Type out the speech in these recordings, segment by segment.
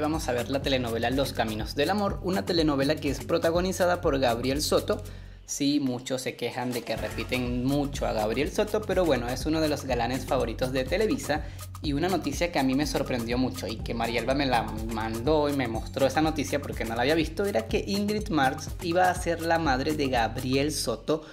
vamos a ver la telenovela Los Caminos del Amor, una telenovela que es protagonizada por Gabriel Soto. Sí, muchos se quejan de que repiten mucho a Gabriel Soto, pero bueno, es uno de los galanes favoritos de Televisa y una noticia que a mí me sorprendió mucho y que Marielba me la mandó y me mostró esa noticia porque no la había visto era que Ingrid Marx iba a ser la madre de Gabriel Soto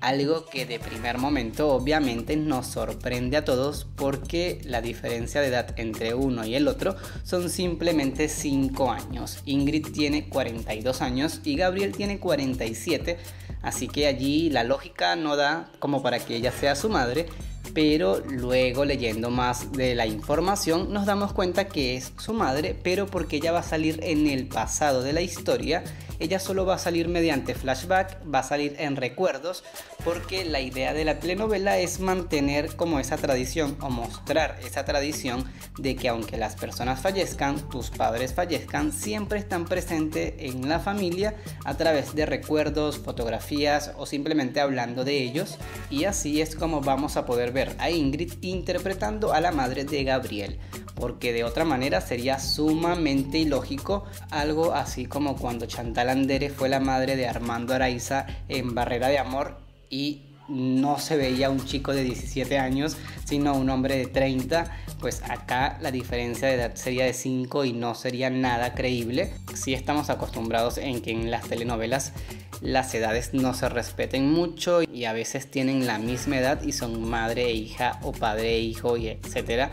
algo que de primer momento obviamente nos sorprende a todos porque la diferencia de edad entre uno y el otro son simplemente 5 años. Ingrid tiene 42 años y Gabriel tiene 47, así que allí la lógica no da como para que ella sea su madre, pero luego leyendo más de la información nos damos cuenta que es su madre, pero porque ella va a salir en el pasado de la historia ella solo va a salir mediante flashback, va a salir en recuerdos, porque la idea de la telenovela es mantener como esa tradición o mostrar esa tradición de que aunque las personas fallezcan, tus padres fallezcan, siempre están presentes en la familia a través de recuerdos, fotografías o simplemente hablando de ellos. Y así es como vamos a poder ver a Ingrid interpretando a la madre de Gabriel porque de otra manera sería sumamente ilógico algo así como cuando Chantal Andere fue la madre de Armando Araiza en Barrera de Amor y no se veía un chico de 17 años, sino un hombre de 30, pues acá la diferencia de edad sería de 5 y no sería nada creíble. Si estamos acostumbrados en que en las telenovelas las edades no se respeten mucho y a veces tienen la misma edad y son madre e hija o padre e hijo y etcétera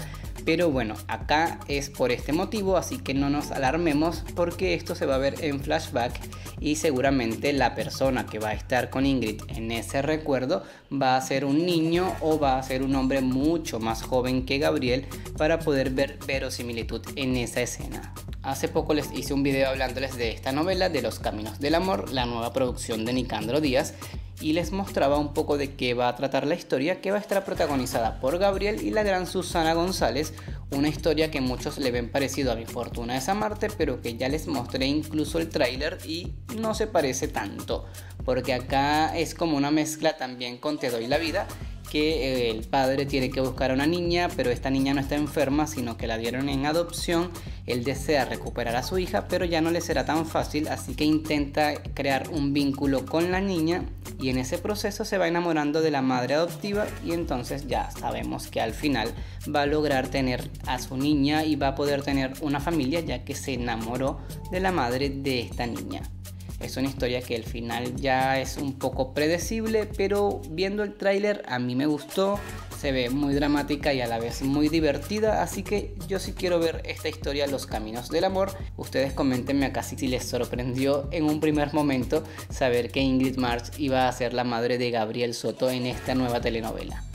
pero bueno, acá es por este motivo, así que no nos alarmemos porque esto se va a ver en flashback y seguramente la persona que va a estar con Ingrid en ese recuerdo va a ser un niño o va a ser un hombre mucho más joven que Gabriel para poder ver verosimilitud en esa escena. Hace poco les hice un video hablándoles de esta novela, de Los Caminos del Amor, la nueva producción de Nicandro Díaz, y les mostraba un poco de qué va a tratar la historia, que va a estar protagonizada por Gabriel y la gran Susana González, una historia que muchos le ven parecido a Mi Fortuna es Marte, pero que ya les mostré incluso el tráiler y no se parece tanto, porque acá es como una mezcla también con Te doy la vida, que eh, el padre tiene que buscar a una niña, pero esta niña no está enferma, sino que la dieron en adopción. Él desea recuperar a su hija, pero ya no le será tan fácil, así que intenta crear un vínculo con la niña y en ese proceso se va enamorando de la madre adoptiva y entonces ya sabemos que al final va a lograr tener a su niña y va a poder tener una familia ya que se enamoró de la madre de esta niña. Es una historia que el final ya es un poco predecible, pero viendo el tráiler a mí me gustó, se ve muy dramática y a la vez muy divertida, así que yo sí quiero ver esta historia Los Caminos del Amor. Ustedes comentenme acá si les sorprendió en un primer momento saber que Ingrid March iba a ser la madre de Gabriel Soto en esta nueva telenovela.